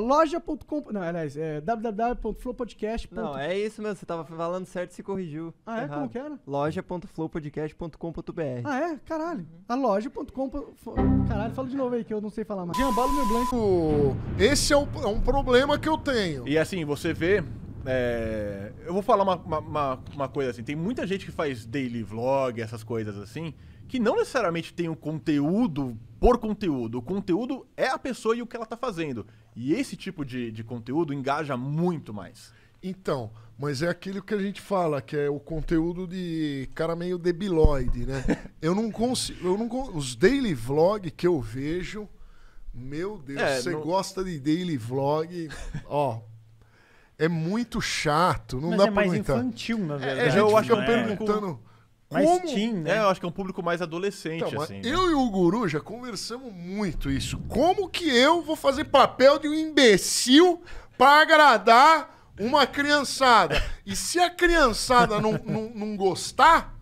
Loja.com. Não, aliás, é www.flowpodcast. Não, é isso mesmo, você tava falando certo e se corrigiu. Ah, é? Errado. Como que era? loja.flowpodcast.com.br Ah, é? Caralho. A loja.com. Caralho, fala de novo aí que eu não sei falar mais. Giambalo meu blanco. Esse é, o- é um problema que eu tenho. E assim, você vê. É, Eu vou falar uma, uma, uma- coisa assim: tem muita gente que faz daily vlog, essas coisas assim, que não necessariamente tem um conteúdo por conteúdo. O conteúdo é a pessoa e o que ela tá fazendo. E esse tipo de, de conteúdo engaja muito mais. Então, mas é aquilo que a gente fala, que é o conteúdo de cara meio debilóide, né? Eu não consigo. Eu não, os daily vlog que eu vejo. Meu Deus, É, você não- gosta de daily vlog? Ó. É muito chato, não Mas dá é pra mais aguentar. infantil, na A verdade. gente eu acho fica que é um perguntando. Mais como- teen, né? É, eu acho que é um público mais adolescente, Então, assim. né? eu e o Guru já conversamos muito isso. Como que eu vou fazer papel de um imbecil pra agradar uma criançada? E se a criançada não, não, não gostar,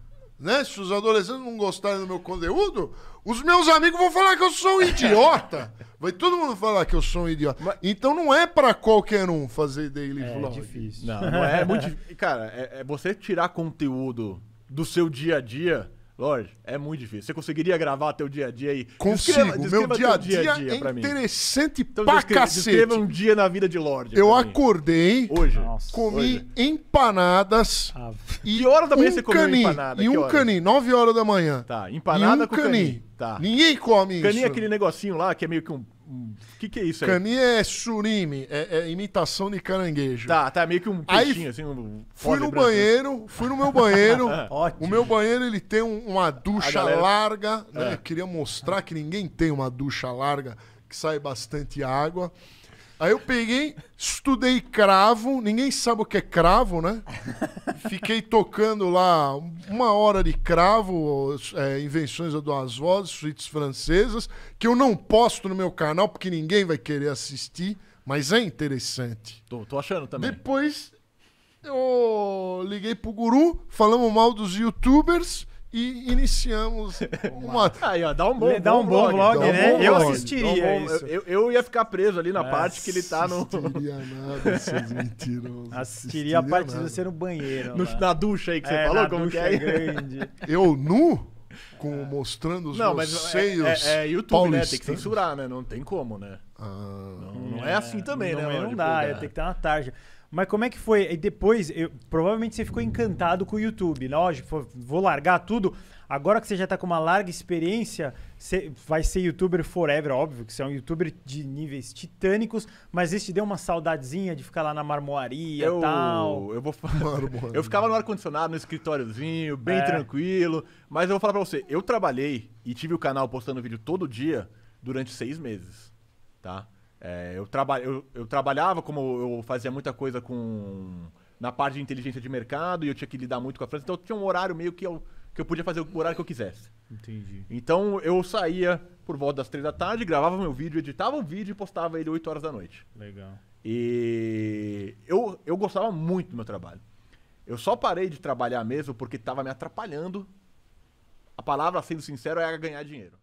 né? Se os adolescentes não gostarem do meu conteúdo, os meus amigos vão falar que eu sou um idiota. Vai todo mundo falar que eu sou um idiota. Então não é pra qualquer um fazer daily É vlog. difícil. Não, não é, é muito difícil. Cara, é, é você tirar conteúdo do seu dia a dia, Lorde, é muito difícil. Você conseguiria gravar teu dia a dia aí? Consigo. Descreva- meu descreva dia a teu dia, é pra mim. interessante Então pra descreva, cacete. descreva um dia na vida de Lorde. Eu acordei, Hoje. Nossa. comi Hoje. empanadas Ah, e Que hora da manhã um você comeu empanada? E um horas? cani, 9 horas da manhã. Tá, e empanada um com cani. cani. Tá. Ninguém come isso. Cani é aquele negocinho lá que é meio que um. O que, que é isso aí? Cani é surimi, é, é imitação de caranguejo. Tá, tá, meio que um Aí, peixinho, assim, um. Fui no branco. banheiro, fui no meu banheiro. Ótimo. o meu banheiro ele tem um- uma ducha galera- larga, né? É. Queria mostrar que ninguém tem uma ducha larga que sai bastante água. Aí eu peguei, estudei cravo, ninguém sabe o que é cravo, né? Fiquei tocando lá uma hora de cravo, é, invenções do Aswad, suítes francesas, que eu não posto no meu canal porque ninguém vai querer assistir, mas é interessante. Tô, tô achando também. Depois eu liguei pro guru, falamos mal dos youtubers e iniciamos uma. Aí, ó, dá um bom, Dá um bom vlog, Dá um né? bom eu vlog. assistiria um bom- isso. Eu, eu ia ficar preso ali na parte que ele tá no, Assistiria nada, seus mentirosos. Assistiria a parte de você no banheiro. no- na ducha aí que você É, falou, na como que ducha é? grande. Eu nu? Com, mostrando os Não, meus mas é, seios. é, é YouTube, né? Tem que censurar, né? Não tem como, né? Ah, Não, não é assim também, né? não, Lorde? Não Pô, dá, ter que ter uma tarja. Mas como é que foi? E depois, eu- provavelmente você ficou encantado com o YouTube. Lógico, vou largar tudo. Agora que você já tá com uma larga experiência, você vai ser youtuber forever, óbvio, que você é um youtuber de níveis titânicos, mas esse te deu uma saudadezinha de ficar lá na marmoaria e tal. eu vou. Eu ficava no ar-condicionado, no escritóriozinho, bem É. tranquilo. Mas eu vou falar pra você, eu trabalhei e tive o canal postando vídeo todo dia durante seis meses, tá? É, eu, traba eu, eu trabalhava, como eu fazia muita coisa com... Na parte de inteligência de mercado e eu tinha que lidar muito com a França, então eu tinha um horário meio que eu, que eu podia fazer o horário que eu quisesse. Entendi. Então eu saía por volta das três da tarde, gravava meu vídeo, editava o vídeo e postava ele 8 horas da noite. Legal. E eu, eu gostava muito do meu trabalho. Eu só parei de trabalhar mesmo porque estava me atrapalhando. A palavra, sendo sincero, é ganhar dinheiro.